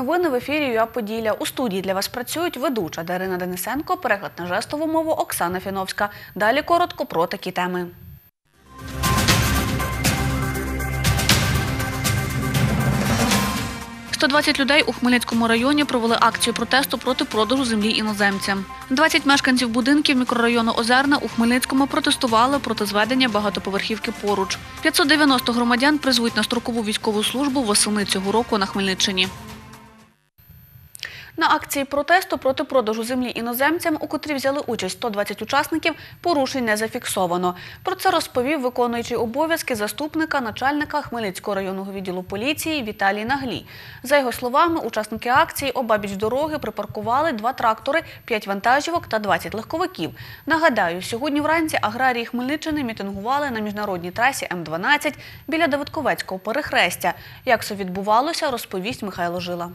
Новини в ефірі ЮА Поділля. У студії для вас працюють ведуча Дарина Денисенко, переклад на жестову мову Оксана Фіновська. Далі коротко про такі теми. «120 людей у Хмельницькому районі провели акцію протесту проти продажу землі іноземцям. 20 мешканців будинків мікрорайону Озерна у Хмельницькому протестували проти зведення багатоповерхівки поруч. 590 громадян призвуть на строкову військову службу восени цього року на Хмельниччині. На акції протесту проти продажу землі іноземцям, у котрій взяли участь 120 учасників, порушень не зафіксовано. Про це розповів виконуючий обов'язки заступника начальника Хмельницького районного відділу поліції Віталій Наглій. За його словами, учасники акції обабіч дороги припаркували два трактори, 5 вантажівок та 20 легковиків. Нагадаю, сьогодні вранці аграрії Хмельниччини мітингували на міжнародній трасі М12 біля Давидковецького перехрестя. Як все відбувалося, розповість Михайло Жила.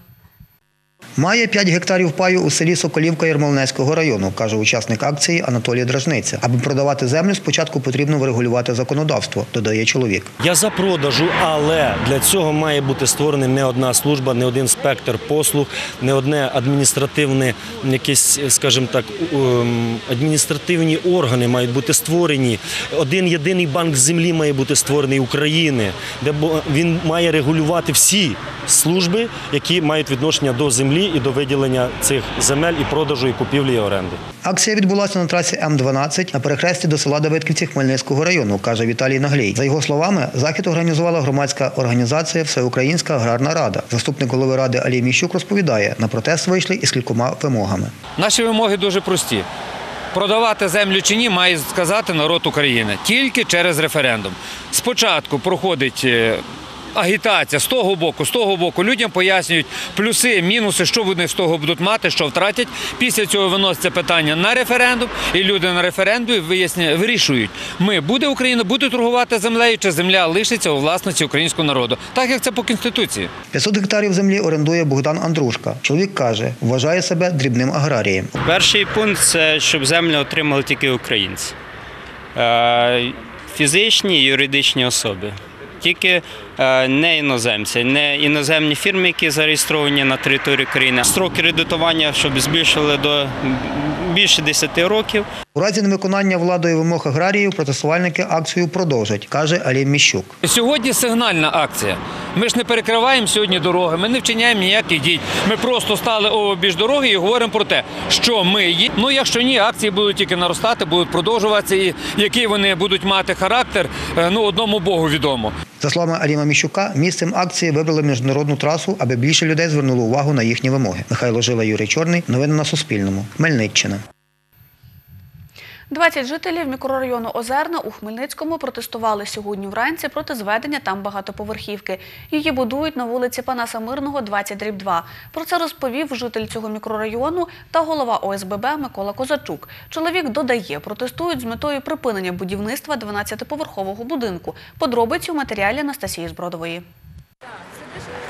Має 5 гектарів паю у селі Соколівка Ярмолинецького району, каже учасник акції Анатолій Дражниця. Аби продавати землю, спочатку потрібно врегулювати законодавство, додає чоловік. Я за продажу, але для цього має бути створений не одна служба, не один спектр послуг, не одне адміністративне, якесь, скажімо так, ем, адміністративні органи мають бути створені. Один єдиний банк землі має бути створений України, де він має регулювати всі служби, які мають відношення до землі і до виділення цих земель і продажу, і купівлі і оренди. Акція відбулася на трасі М12 на перехресті до села Давидківці Хмельницького району, каже Віталій Наглій. За його словами, захід організувала громадська організація Всеукраїнська аграрна рада. Заступник голови ради Алій Міщук розповідає, на протест вийшли із кількома вимогами. Наші вимоги дуже прості. Продавати землю чи ні, має сказати народ України тільки через референдум. Спочатку проходить е, агітація з того боку, з того боку. Людям пояснюють плюси, мінуси, що вони з того будуть мати, що втратять. Після цього виноситься питання на референдум, і люди на референдумі виясня- вирішують, ми буде Україна, буде торгувати землею, чи земля лишиться у власності українського народу, так як це по конституції. 500 гектарів землі орендує Богдан Андрушка. Чоловік каже, вважає себе дрібним аграрієм. Перший пункт це щоб землю отримали тільки українці. Е, Фізичні і юридичні особи. Тільки не іноземці, не іноземні фірми, які зареєстровані на території країни. Строки кредитування, щоб збільшили до більше 10 років. У разі невиконання владою вимог аграріїв протестувальники акцію продовжать, каже Алій Міщук. Сьогодні сигнальна акція. Ми ж не перекриваємо сьогодні дороги, ми не вчиняємо ніяких дій. Ми просто стали обіж дороги і говоримо про те, що ми є. Ну якщо ні, акції будуть тільки наростати, будуть продовжуватися, і який вони будуть мати характер, е, ну одному Богу відомо. За словами Аліма Міщука, місцем акції вибрали міжнародну трасу, аби більше людей звернуло увагу на їхні вимоги. Михайло Жила, Юрій Чорний. Новини на Суспільному. Хмельниччина. 20 жителів мікрорайону Озерна у Хмельницькому протестували сьогодні вранці проти зведення там багатоповерхівки. Її будують на вулиці Панаса Мирного, 20 дріб 2. Про це розповів житель цього мікрорайону та голова ОСББ Микола Козачук. Чоловік додає, протестують з метою припинення будівництва 12-поверхового будинку. Подробиці у матеріалі Анастасії Збродової.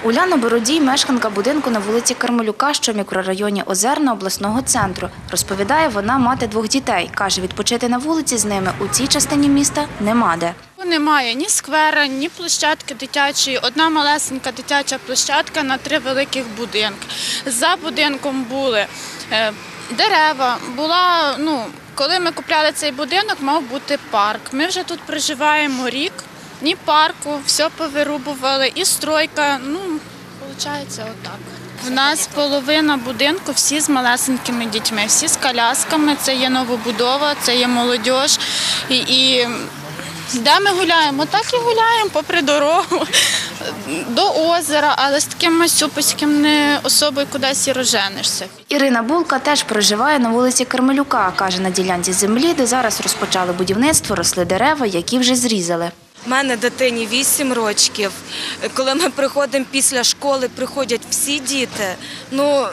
Уляна Бородій – мешканка будинку на вулиці Кармелюка, що в мікрорайоні Озерна обласного центру. Розповідає, вона мати двох дітей. Каже, відпочити на вулиці з ними у цій частині міста нема де. Немає ні сквера, ні площадки дитячої. Одна малесенька дитяча площадка на три великих будинки. За будинком були е, дерева. Була, ну, коли ми купляли цей будинок, мав бути парк. Ми вже тут проживаємо рік, ні парку, все повирубували, і стройка. Ну, виходить, отак. В нас половина будинку всі з малесенькими дітьми, всі з колясками. Це є новобудова, це є молодь. І, і де ми гуляємо? Так і гуляємо попри дорогу до озера, але з таким масюпиським не особою кудись і розженешся. Ірина Булка теж проживає на вулиці Кармелюка. Каже, на ділянці землі, де зараз розпочали будівництво, росли дерева, які вже зрізали. У мене дитині 8 років. Коли ми приходимо після школи, приходять всі діти. Ну,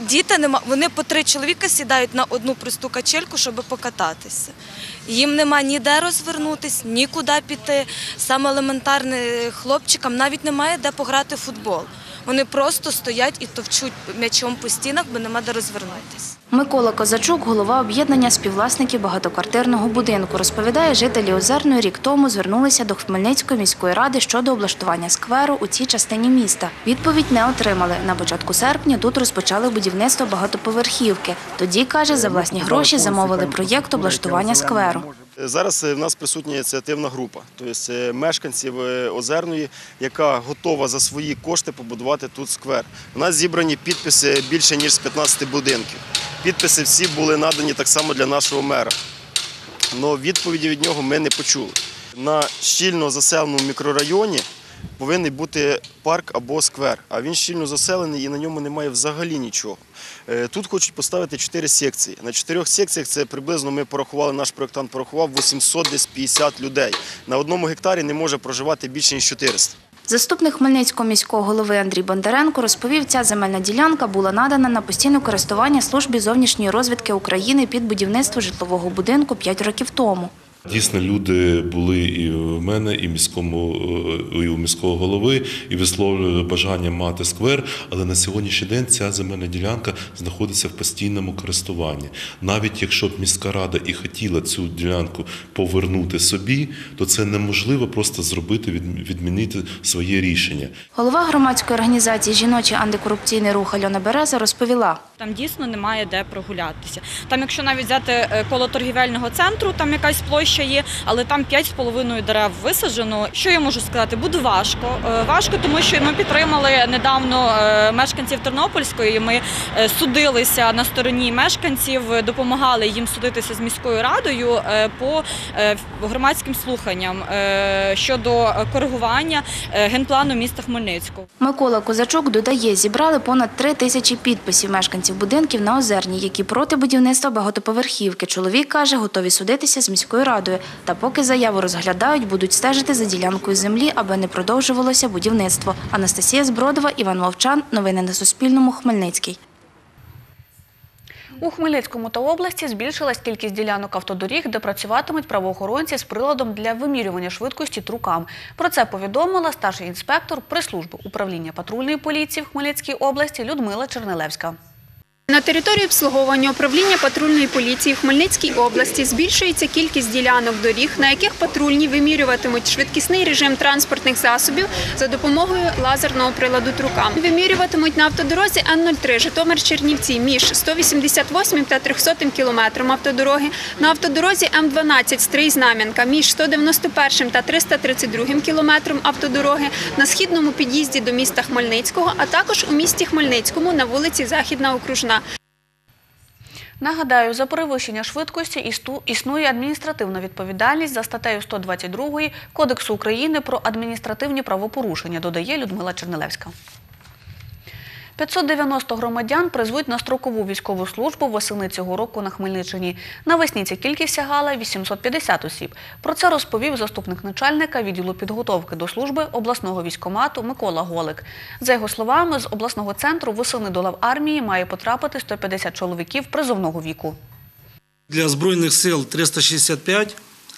діти нема, вони по три чоловіка сідають на одну просту качельку, щоб покататися. Їм нема ніде розвернутися, нікуди піти. Саме елементарне хлопчикам навіть немає де пограти в футбол. Вони просто стоять і товчуть м'ячом по стінах, бо нема де розвернутися. Микола Козачук, голова об'єднання співвласників багатоквартирного будинку, розповідає, жителі Озерної рік тому звернулися до Хмельницької міської ради щодо облаштування скверу у цій частині міста. Відповідь не отримали. На початку серпня тут розпочали будівництво багатоповерхівки. Тоді, каже, за власні гроші замовили проєкт облаштування скверу. Зараз е, в нас присутня ініціативна група, тобто мешканців е, Озерної, яка готова за свої кошти побудувати тут сквер. У нас зібрані підписи більше ніж з 15 будинків. Підписи всі були надані так само для нашого мера. Але відповіді від нього ми не почули. На щільно заселеному мікрорайоні повинен бути парк або сквер, а він щільно заселений і на ньому немає взагалі нічого. Е, Тут хочуть поставити чотири секції. На чотирьох секціях це приблизно ми порахували, наш проєктант порахував 850 людей. На одному гектарі не може проживати більше ніж 400. Заступник Хмельницького міського голови Андрій Бондаренко розповів, ця земельна ділянка була надана на постійне користування службі зовнішньої розвідки України під будівництво житлового будинку 5 років тому. Дійсно, люди були і в мене, і, міському, е, і у міського голови, і висловлювали бажання мати сквер, але на сьогоднішній день ця земельна ділянка знаходиться в постійному користуванні. Навіть якщо б міська рада і хотіла цю ділянку повернути собі, то це неможливо просто зробити, відмінити своє рішення. Голова громадської організації Жіночий антикорупційний рух Альона Береза розповіла. Там дійсно немає де прогулятися. Там, якщо навіть взяти е, коло торгівельного центру, там якась площа є, але там 5,5 дерев висаджено. Що я можу сказати? Буде важко. Е, Важко, тому що ми підтримали недавно е, мешканців Тернопільської. Ми судилися на стороні мешканців, допомагали їм судитися з міською радою по громадським слуханням щодо коригування генплану міста Хмельницького. Микола Козачук додає, зібрали понад три тисячі підписів мешканців будинків на Озерній, які проти будівництва багатоповерхівки. Чоловік каже, готові судитися з міською радою. Та поки заяву розглядають, будуть стежити за ділянкою землі, аби не продовжувалося будівництво. Анастасія Збродова, Іван Вовчан. Новини на Суспільному. Хмельницький. У Хмельницькому та області збільшилась кількість ділянок автодоріг, де працюватимуть правоохоронці з приладом для вимірювання швидкості трукам. Про це повідомила старший інспектор прес-служби управління патрульної поліції в Хмельницькій області Людмила Чернелевська. На території обслуговування управління патрульної поліції в Хмельницькій області збільшується кількість ділянок доріг, на яких патрульні вимірюватимуть швидкісний режим транспортних засобів за допомогою лазерного приладу трукам. Вимірюватимуть на автодорозі Н-03 Житомир-Чернівці між 188 та 300 кілометром автодороги, на автодорозі М-12 Стрий-Знам'янка між 191 та 332 кілометром автодороги, на східному під'їзді до міста Хмельницького, а також у місті Хмельницькому на вулиці Західна Окружна. Нагадаю, за перевищення швидкості існує адміністративна відповідальність за статтею 122 Кодексу України про адміністративні правопорушення, додає Людмила Чернелевська. 590 громадян призвуть на строкову військову службу восени цього року на Хмельниччині. Навесні ця кількість сягала 850 осіб. Про це розповів заступник начальника відділу підготовки до служби обласного військомату Микола Голик. За його словами, з обласного центру восени до лав армії має потрапити 150 чоловіків призовного віку. Для Збройних сил 365,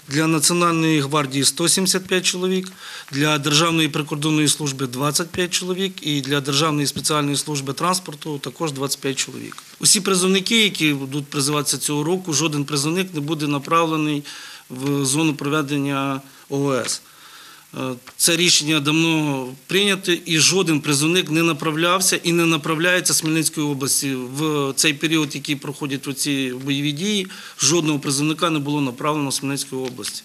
для Національної гвардії 175 чоловік, для Державної прикордонної служби 25 чоловік і для Державної спеціальної служби транспорту також 25 чоловік. Усі призовники, які будуть призиватися цього року, жоден призовник не буде направлений в зону проведення ООС. Е, Це рішення давно прийнято, і жоден призовник не направлявся і не направляється з Хмельницької області в цей період, який проходять оці бойові дії. Жодного призовника не було направлено з Хмельницької області.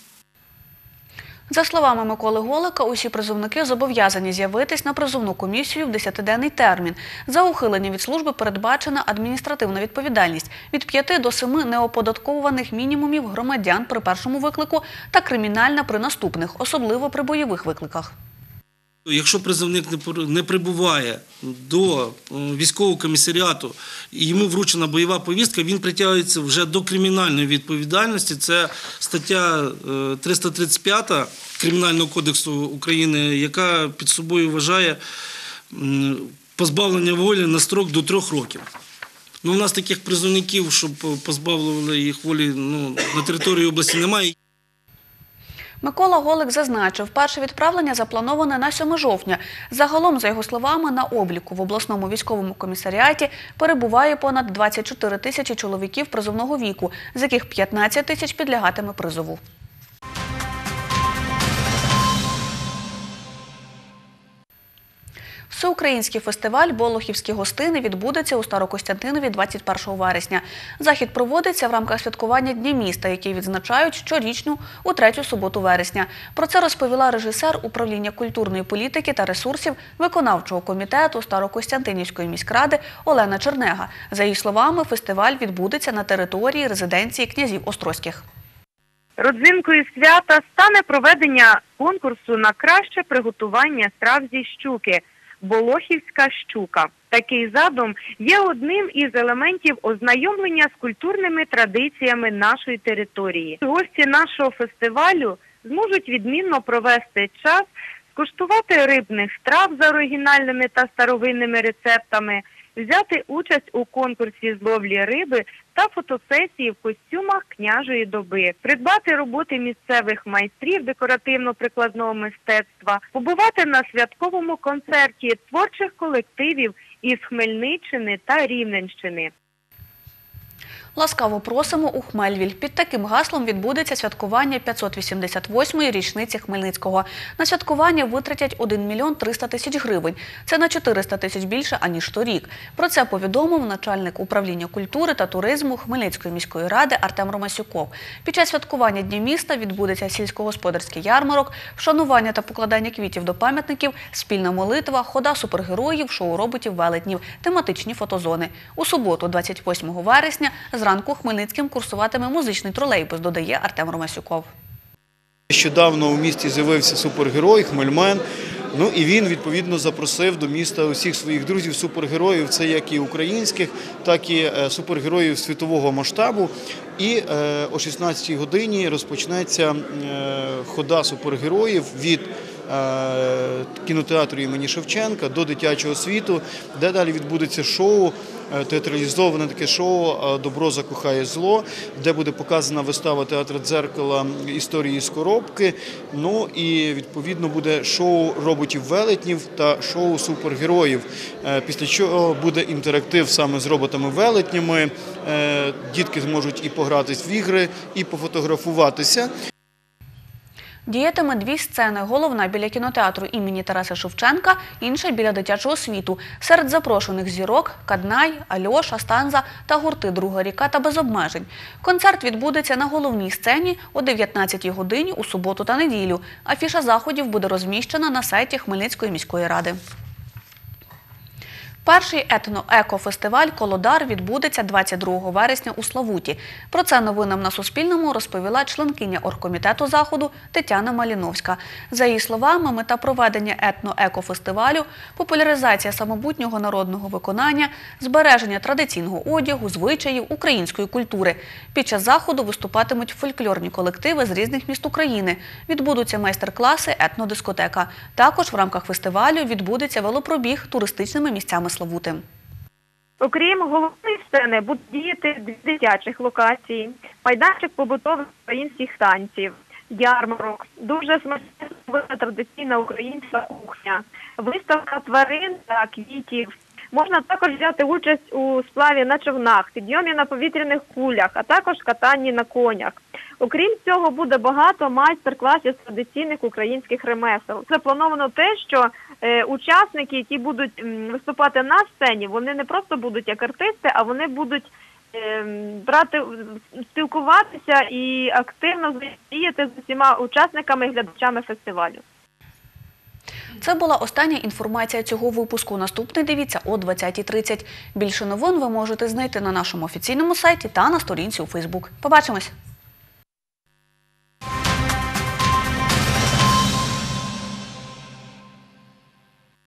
За словами Миколи Голика, усі призовники зобов'язані з'явитись на призовну комісію в 10-денний термін. За ухилення від служби передбачена адміністративна відповідальність від 5 до 7 неоподатковуваних мінімумів громадян при першому виклику та кримінальна при наступних, особливо при бойових викликах. Якщо призовник не прибуває до е, військового комісаріату і йому вручена бойова повістка, він притягується вже до кримінальної відповідальності. Це стаття е, 335 Кримінального кодексу України, яка під собою вважає позбавлення волі на строк до трьох років. Ну, у нас таких призовників, щоб позбавлювали їх волі ну, на території області, немає. Микола Голик зазначив, перше відправлення заплановане на 7 жовтня. Загалом, за його словами, на обліку в обласному військовому комісаріаті перебуває понад 24 тисячі чоловіків призовного віку, з яких 15 тисяч підлягатиме призову. Всеукраїнський фестиваль Болохівські гостини відбудеться у Старокостянтинові 21 вересня. Захід проводиться в рамках святкування Дня міста, який відзначають щорічну у третю суботу вересня. Про це розповіла режисер управління культурної політики та ресурсів виконавчого комітету Старокостянтинівської міськради Олена Чернега. За її словами, фестиваль відбудеться на території резиденції князів Острозьких. Родзинкою свята стане проведення конкурсу на краще приготування страв зі щуки Болохівська щука. Такий задум є одним із елементів ознайомлення з культурними традиціями нашої території. Гості нашого фестивалю зможуть відмінно провести час, скуштувати рибних страв за оригінальними та старовинними рецептами, взяти участь у конкурсі з ловлі риби та фотосесії в костюмах княжої доби, придбати роботи місцевих майстрів декоративно-прикладного мистецтва, побувати на святковому концерті творчих колективів із Хмельниччини та Рівненщини. Ласкаво просимо у Хмельвіль. Під таким гаслом відбудеться святкування 588-ї річниці Хмельницького. На святкування витратять 1 мільйон 300 тисяч гривень. Це на 400 тисяч більше, аніж торік. Про це повідомив начальник управління культури та туризму Хмельницької міської ради Артем Ромасюков. Під час святкування Дня міста відбудеться сільськогосподарський ярмарок, вшанування та покладання квітів до пам'ятників, спільна молитва, хода супергероїв, шоу роботів-велетнів, тематичні фотозони. У суботу, 28 вересня, Зранку Хмельницьким курсуватиме музичний тролейбус, додає Артем Ромасюков. Нещодавно у місті з'явився супергерой Хмельмен. Ну і він відповідно запросив до міста усіх своїх друзів супергероїв. Це як і українських, так і е, супергероїв світового масштабу. І е, о 16-й годині розпочнеться е, хода супергероїв від кінотеатру імені Шевченка до дитячого світу, де далі відбудеться шоу. е, Театралізоване таке шоу е, Добро закохає зло, де буде показана вистава театру дзеркала історії з коробки. Ну і відповідно буде шоу роботів-велетнів та шоу супергероїв. Е, Після чого буде інтерактив саме з роботами-велетнями. Е, Дітки зможуть і погратись в ігри, і пофотографуватися. Діятиме дві сцени. Головна біля кінотеатру імені Тараса Шевченка, інша біля дитячого світу. Серед запрошених зірок Каднай, Альоша, Станза та гурти Друга ріка та без обмежень. Концерт відбудеться на головній сцені о 19-й годині у суботу та неділю. Афіша заходів буде розміщена на сайті Хмельницької міської ради. Перший етно-екофестиваль Колодар відбудеться 22 вересня у Славуті. Про це новинам на Суспільному розповіла членкиня оргкомітету заходу Тетяна Маліновська. За її словами, мета проведення етно-екофестивалю – популяризація самобутнього народного виконання, збереження традиційного одягу, звичаїв, української культури. Під час заходу виступатимуть фольклорні колективи з різних міст України. Відбудуться майстер-класи, етнодискотека. Також в рамках фестивалю відбудеться велопробіг туристичними місцями Славути. Окрім головної сцени, будуть діяти дві дитячих локації, майданчик побутових українських танців, ярмарок, дуже смачна традиційна українська кухня, виставка тварин та квітів. Можна також взяти участь у сплаві на човнах, підйомі на повітряних кулях, а також катанні на конях. Окрім цього, буде багато майстер-класів з традиційних українських ремесел. Заплановано те, що е, учасники, які будуть виступати на сцені, вони не просто будуть як артисти, а вони будуть е, брати спілкуватися і активно взаємодіяти з усіма учасниками і глядачами фестивалю. Це була остання інформація цього випуску. Наступний дивіться о 20.30. Більше новин ви можете знайти на нашому офіційному сайті та на сторінці у Фейсбук. Побачимось!